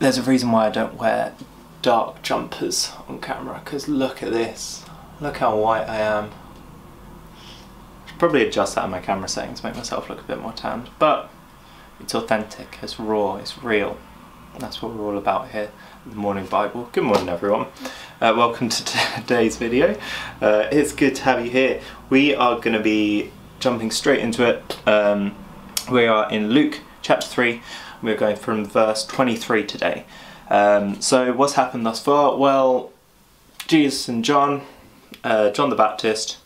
there's a reason why I don't wear dark jumpers on camera because look at this. Look how white I am. Should probably adjust that in my camera settings to make myself look a bit more tanned. But it's authentic, it's raw, it's real. That's what we're all about here the Morning Bible. Good morning everyone. Uh, welcome to today's video. Uh, it's good to have you here. We are going to be jumping straight into it. Um, we are in Luke chapter 3. We're going from verse 23 today. Um, so what's happened thus far? Well, Jesus and John, uh, John the Baptist,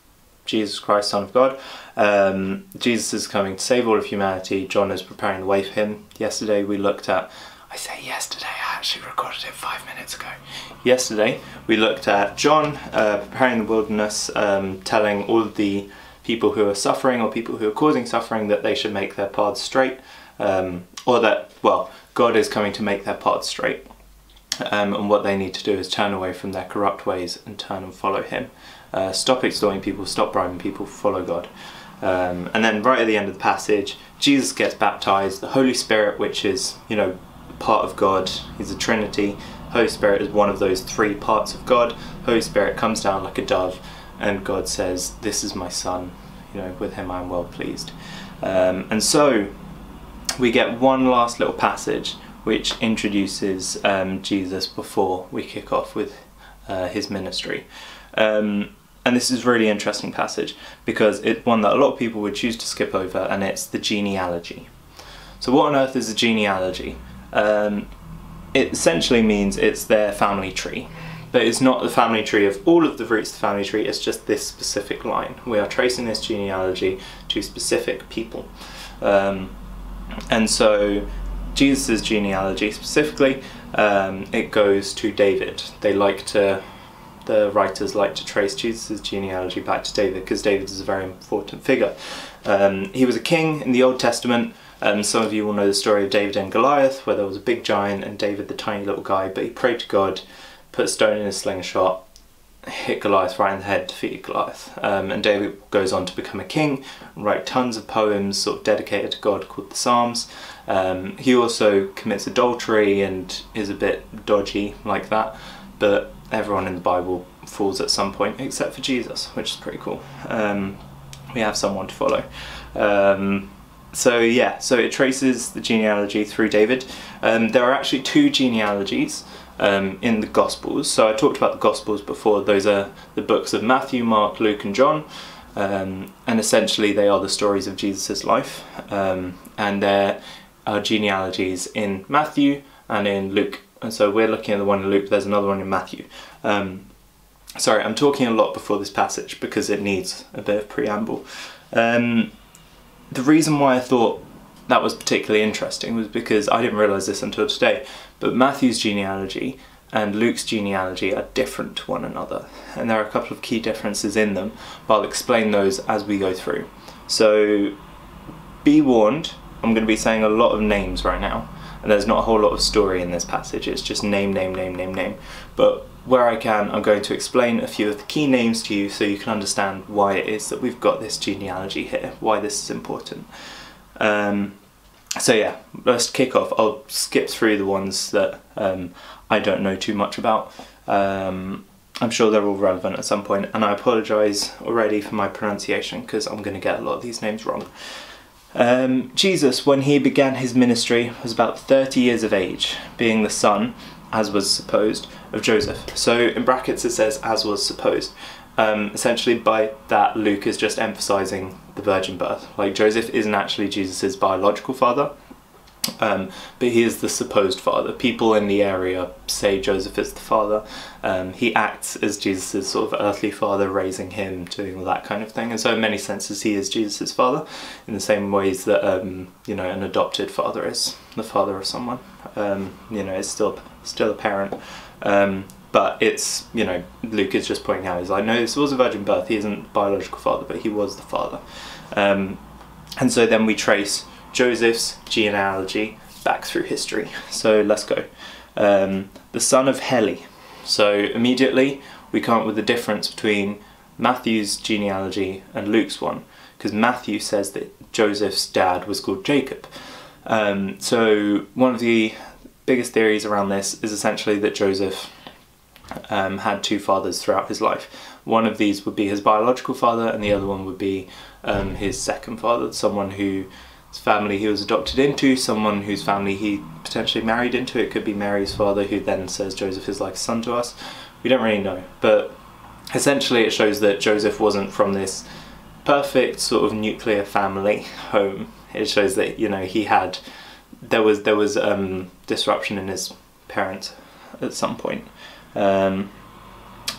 Jesus Christ, Son of God. Um, Jesus is coming to save all of humanity. John is preparing the way for him. Yesterday we looked at, I say yesterday, I actually recorded it five minutes ago. Yesterday we looked at John uh, preparing the wilderness, um, telling all of the people who are suffering or people who are causing suffering that they should make their paths straight, um, or that, well, God is coming to make their paths straight. Um, and what they need to do is turn away from their corrupt ways and turn and follow Him. Uh, stop extorting people, stop bribing people, follow God. Um, and then right at the end of the passage, Jesus gets baptized. The Holy Spirit, which is you know part of God, He's a Trinity. Holy Spirit is one of those three parts of God. Holy Spirit comes down like a dove, and God says, "This is my Son. You know, with Him I am well pleased." Um, and so we get one last little passage which introduces um, Jesus before we kick off with uh, his ministry. Um, and this is really interesting passage because it's one that a lot of people would choose to skip over, and it's the genealogy. So, what on earth is a genealogy? Um, it essentially means it's their family tree, but it's not the family tree of all of the roots of the family tree, it's just this specific line. We are tracing this genealogy to specific people. Um, and so Jesus' genealogy specifically, um, it goes to David. They like to, the writers like to trace Jesus' genealogy back to David because David is a very important figure. Um, he was a king in the Old Testament. Um, some of you will know the story of David and Goliath, where there was a big giant and David, the tiny little guy, but he prayed to God, put a stone in his slingshot, hit Goliath right in the head, defeated Goliath. Um, and David goes on to become a king, write tons of poems sort of dedicated to God called the Psalms. Um, he also commits adultery and is a bit dodgy like that, but everyone in the Bible falls at some point except for Jesus, which is pretty cool. Um, we have someone to follow. Um, so yeah, so it traces the genealogy through David. Um, there are actually two genealogies um, in the Gospels. So I talked about the Gospels before. Those are the books of Matthew, Mark, Luke, and John. Um, and essentially, they are the stories of Jesus' life. Um, and there are genealogies in Matthew and in Luke. And so we're looking at the one in Luke, there's another one in Matthew. Um, sorry, I'm talking a lot before this passage because it needs a bit of preamble. Um, the reason why I thought that was particularly interesting was because I didn't realise this until today, but Matthew's genealogy and Luke's genealogy are different to one another, and there are a couple of key differences in them, but I'll explain those as we go through. So be warned, I'm going to be saying a lot of names right now, and there's not a whole lot of story in this passage, it's just name, name, name, name, name. But where I can, I'm going to explain a few of the key names to you so you can understand why it is that we've got this genealogy here, why this is important. Um, so yeah, let's kick off. I'll skip through the ones that um, I don't know too much about. Um, I'm sure they're all relevant at some point, and I apologise already for my pronunciation because I'm going to get a lot of these names wrong. Um, Jesus, when he began his ministry, was about 30 years of age, being the son, as was supposed, of Joseph. So in brackets it says as was supposed. Um, essentially, by that, Luke is just emphasizing the virgin birth. Like, Joseph isn't actually Jesus' biological father, um, but he is the supposed father. People in the area say Joseph is the father. Um, he acts as Jesus' sort of earthly father, raising him, doing all that kind of thing. And so, in many senses, he is Jesus' father, in the same ways that um, you know an adopted father is the father of someone. Um, you know, is still still a parent. But it's you know Luke is just pointing out is like no this was a virgin birth. He isn't biological father but he was the father. Um, and so then we trace Joseph's genealogy back through history. So let's go. Um, the son of Heli. So immediately we come up with the difference between Matthew's genealogy and Luke's one because Matthew says that Joseph's dad was called Jacob. Um, so one of the biggest theories around this is essentially that Joseph um, had two fathers throughout his life. One of these would be his biological father, and the other one would be um, his second father, someone whose family he was adopted into, someone whose family he potentially married into. It could be Mary's father, who then says Joseph is like a son to us. We don't really know, but essentially it shows that Joseph wasn't from this perfect sort of nuclear family home. It shows that you know he had there was there was um, disruption in his parents at some point. Um,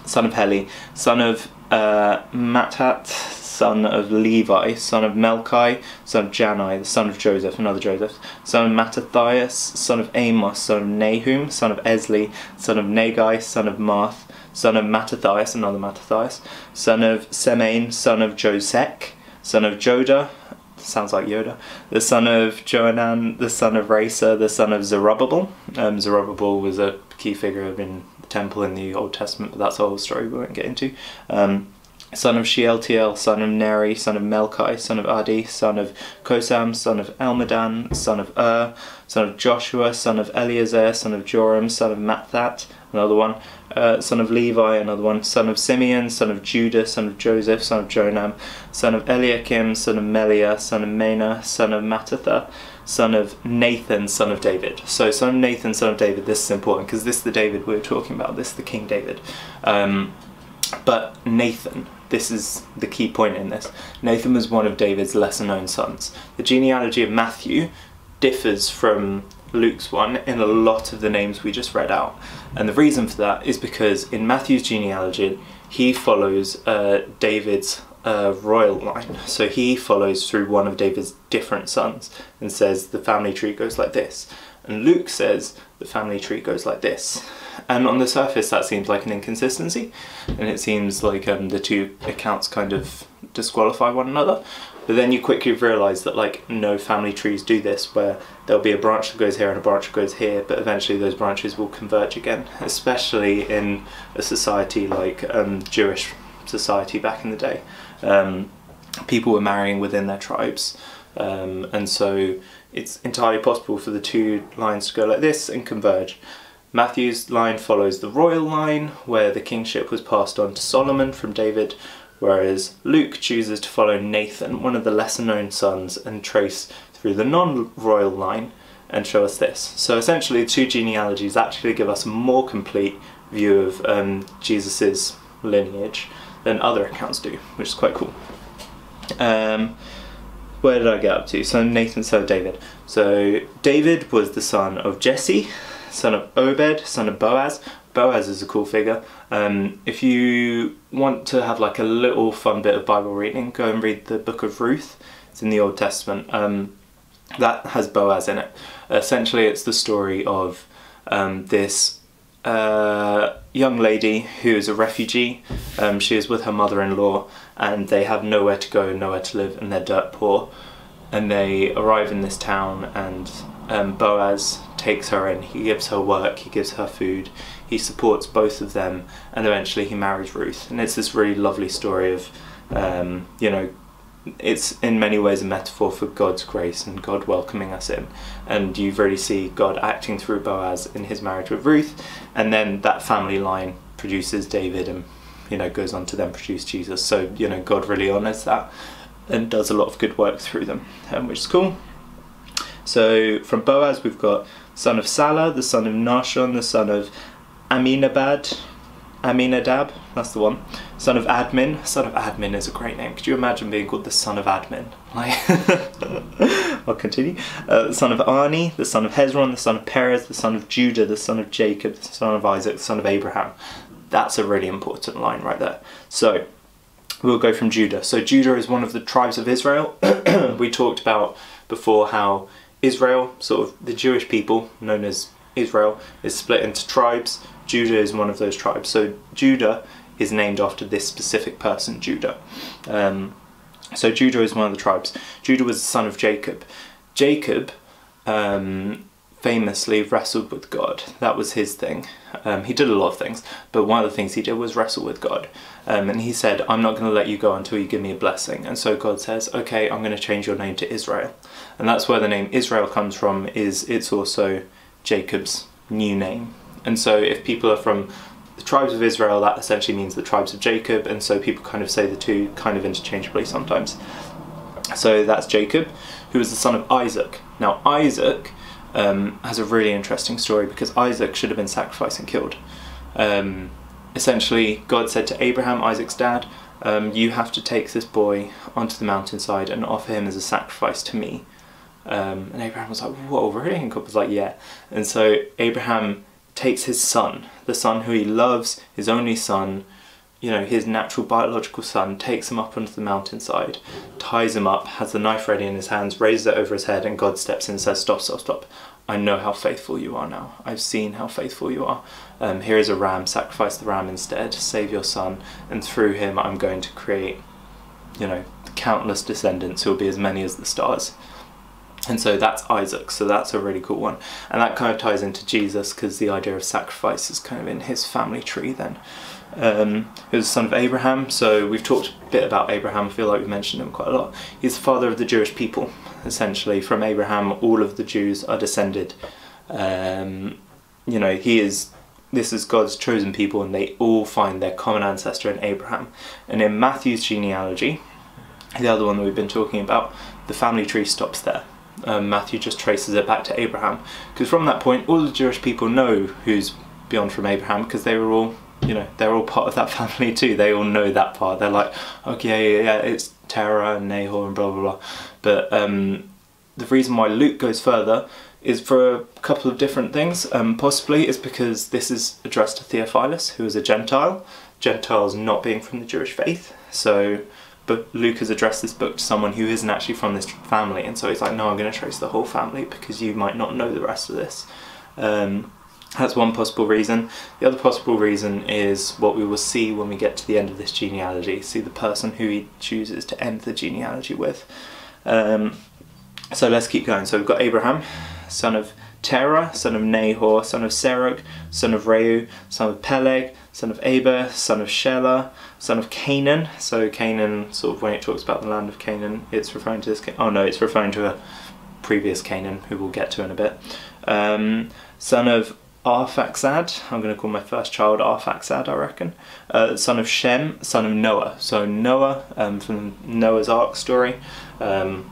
son of Heli, son of uh, Matthat, son of Levi, son of Melchi, son of Jannai, the son of Joseph, another Joseph, son of Mattathias, son of Amos, son of Nahum, son of Esli, son of Naggai, son of Maath, son of Mattathias, another Mattathias, son of Semein, son of Josek, son of Joda, sounds like Yoda, the son of Johanan, the son of Rhesa, the son of Zerubbabel. Um, Zerubbabel was a key figure in temple in the Old Testament, but that's a whole story we won't get into. Um, son of Shealtiel, son of Neri, son of Melchi, son of Addi, son of Cosam, son of Elmadan, son of Ur, son of Joshua, son of Eleazar, son of Joram, son of Matthat, another one, uh, son of Levi, another one, son of Simeon, son of Judah, son of Joseph, son of Jonam, son of Eliakim, son of Melea, son of Menna, son of Mattatha, son of Nathan, son of David. So, son of Nathan, son of David, this is important because this is the David we are talking about, this is the King David. Um, but Nathan, this is the key point in this. Nathan was one of David's lesser known sons. The genealogy of Matthew differs from Luke's one in a lot of the names we just read out. And the reason for that is because in Matthew's genealogy, he follows uh, David's royal line. So he follows through one of David's different sons and says the family tree goes like this. And Luke says the family tree goes like this. And on the surface, that seems like an inconsistency, and it seems like um, the two accounts kind of disqualify one another. But then you quickly realise that like no family trees do this, where there'll be a branch that goes here and a branch that goes here, but eventually those branches will converge again. Especially in a society like um, Jewish society back in the day, um, people were marrying within their tribes, um, and so it's entirely possible for the two lines to go like this and converge. Matthew's line follows the royal line, where the kingship was passed on to Solomon from David, whereas Luke chooses to follow Nathan, one of the lesser known sons, and trace through the non royal line and show us this. So essentially, the two genealogies actually give us a more complete view of um, Jesus's lineage than other accounts do, which is quite cool. Um, where did I get up to? So Nathan, so David. So David was the son of Jesse, son of Obed, son of Boaz. Boaz is a cool figure. Um, if you want to have like a little fun bit of Bible reading, go and read the book of Ruth. It's in the Old Testament. Um, that has Boaz in it. Essentially, it's the story of um, this uh, young lady who is a refugee. Um, she is with her mother-in-law, and they have nowhere to go, nowhere to live, and they're dirt poor. And they arrive in this town, and um, Boaz takes her in. He gives her work, he gives her food, he supports both of them, and eventually he marries Ruth. And it's this really lovely story of, um, you know, it's in many ways a metaphor for God's grace and God welcoming us in. And you really see God acting through Boaz in his marriage with Ruth, and then that family line produces David and you know goes on to then produce Jesus. So you know God really honors that and does a lot of good work through them, um, which is cool. So from Boaz we've got son of Sala, the son of Nahshon, the son of Aminabad, Amminadab, that's the one. Son of Admin. Son of Admin is a great name. Could you imagine being called the son of Admin? Like, I'll continue. Uh, son of Arni, the son of Hezron, the son of Perez, the son of Judah, the son of Jacob, the son of Isaac, the son of Abraham. That's a really important line right there. So, we'll go from Judah. So, Judah is one of the tribes of Israel. we talked about before how Israel, sort of the Jewish people known as Israel, is split into tribes. Judah is one of those tribes. So Judah is named after this specific person, Judah. Um, so Judah is one of the tribes. Judah was the son of Jacob. Jacob um, famously wrestled with God. That was his thing. Um, he did a lot of things, but one of the things he did was wrestle with God. Um, and he said, I'm not going to let you go until you give me a blessing. And so God says, okay, I'm going to change your name to Israel. And that's where the name Israel comes from, is it's also Jacob's new name. And so if people are from the tribes of Israel, that essentially means the tribes of Jacob, and so people kind of say the two kind of interchangeably sometimes. So that's Jacob, who was the son of Isaac. Now, Isaac um, has a really interesting story because Isaac should have been sacrificed and killed. Um, essentially, God said to Abraham, Isaac's dad, um, You have to take this boy onto the mountainside and offer him as a sacrifice to me. Um, and Abraham was like, Whoa, really? And God was like, Yeah. And so Abraham takes his son, the son who he loves, his only son, you know, his natural biological son, takes him up onto the mountainside, ties him up, has the knife ready in his hands, raises it over his head, and God steps in and says, Stop, stop, stop. I know how faithful you are now. I've seen how faithful you are. Um, here is a ram, sacrifice the ram instead, save your son, and through him I'm going to create, you know, countless descendants who will be as many as the stars. And so that's Isaac, so that's a really cool one. And that kind of ties into Jesus because the idea of sacrifice is kind of in his family tree then. Um, he was the son of Abraham, so we've talked a bit about Abraham, I feel like we've mentioned him quite a lot. He's the father of the Jewish people, essentially. From Abraham, all of the Jews are descended. Um, you know, he is, this is God's chosen people, and they all find their common ancestor in Abraham. And in Matthew's genealogy, the other one that we've been talking about, the family tree stops there um, Matthew just traces it back to Abraham. Because from that point, all the Jewish people know who's beyond from Abraham because they were all, you know, they're all part of that family too. They all know that part. They're like, okay, yeah, yeah it's Terah and Nahor and blah blah blah. But um, the reason why Luke goes further is for a couple of different things. Um, possibly is because this is addressed to Theophilus, who is a Gentile. Gentiles not being from the Jewish faith. So but Luke has addressed this book to someone who isn't actually from this family, and so he's like, no, I'm going to trace the whole family because you might not know the rest of this. Um, that's one possible reason. The other possible reason is what we will see when we get to the end of this genealogy. See the person who he chooses to end the genealogy with. Um, so let's keep going. So we've got Abraham, son of Terah, son of Nahor, son of Serug, son of Reu, son of Peleg, son of Eber, son of Shelah, son of Canaan. So Canaan, sort of when it talks about the land of Canaan, it's referring to this. Oh no, it's referring to a previous Canaan, who we'll get to in a bit. Um, son of Arphaxad, I'm going to call my first child Arphaxad, I reckon. Uh, son of Shem, son of Noah. So Noah, um, from Noah's Ark story, um,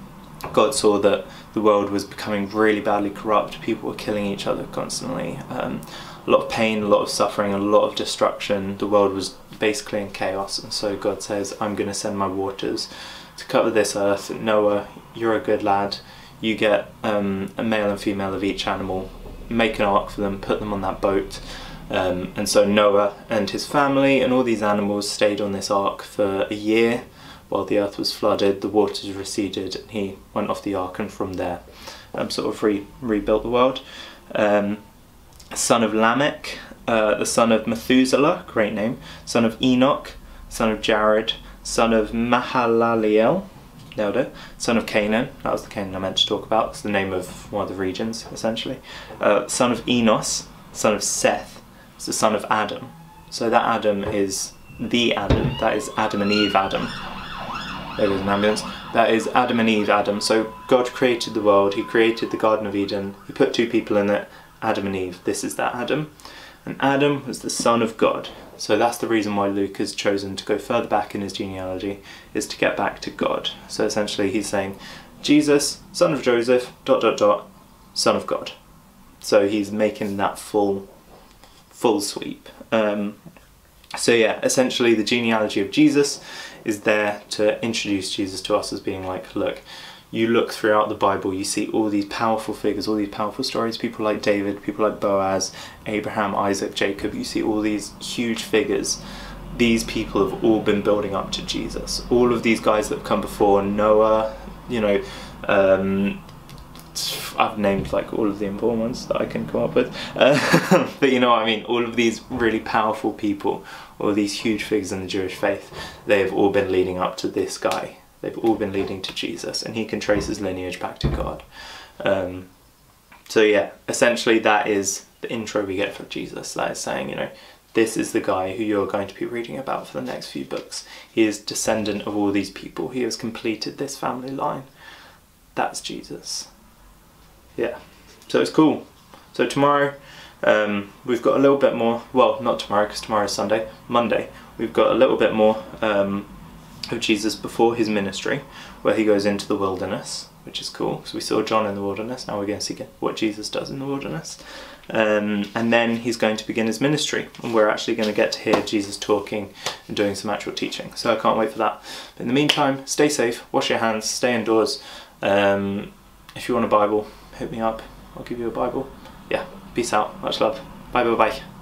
God saw that the world was becoming really badly corrupt. People were killing each other constantly. Um, a lot of pain, a lot of suffering, a lot of destruction. The world was basically in chaos, and so God says, I'm going to send my waters to cover this earth. Noah, you're a good lad. You get um, a male and female of each animal, make an ark for them, put them on that boat. Um, and so Noah and his family and all these animals stayed on this ark for a year while the earth was flooded, the waters receded, and he went off the ark and from there um, sort of re- rebuilt the world. Um, son of Lamech, uh, the son of Methuselah, great name, son of Enoch, son of Jared, son of Mahalaleel, nailed it, son of Canaan, that was the Canaan I meant to talk about, it's the name of one of the regions essentially, uh, son of Enos, son of Seth, it's the son of Adam. So that Adam is the Adam, that is Adam and Eve Adam. There goes an ambulance. That is Adam and Eve Adam. So God created the world, He created the Garden of Eden, He put two people in it, Adam and Eve. This is that Adam. And Adam was the son of God. So that's the reason why Luke has chosen to go further back in his genealogy, is to get back to God. So essentially he's saying, Jesus, son of Joseph, dot dot dot, son of God. So he's making that full full sweep. Um, so yeah, essentially the genealogy of Jesus is there to introduce Jesus to us as being like, look, you look throughout the Bible, you see all these powerful figures, all these powerful stories, people like David, people like Boaz, Abraham, Isaac, Jacob, you see all these huge figures. These people have all been building up to Jesus. All of these guys that have come before, Noah, you know, um, I've named like all of the important ones that I can come up with. Uh, but you know what I mean? All of these really powerful people, all these huge figures in the Jewish faith, they have all been leading up to this guy They've all been leading to Jesus, and he can trace his lineage back to God. Um, so yeah, essentially that is the intro we get for Jesus. That is saying, you know, this is the guy who you're going to be reading about for the next few books. He is descendant of all these people. He has completed this family line. That's Jesus. Yeah. So it's cool. So tomorrow um, we've got a little bit more. Well, not tomorrow because tomorrow is Sunday. Monday we've got a little bit more um, of Jesus before his ministry, where he goes into the wilderness, which is cool. So we saw John in the wilderness. Now we're going to see what Jesus does in the wilderness. Um, and then he's going to begin his ministry, and we're actually going to get to hear Jesus talking and doing some actual teaching. So I can't wait for that. But in the meantime, stay safe, wash your hands, stay indoors. Um, if you want a Bible, hit me up. I'll give you a Bible. Yeah, peace out. Much love. Bye bye bye.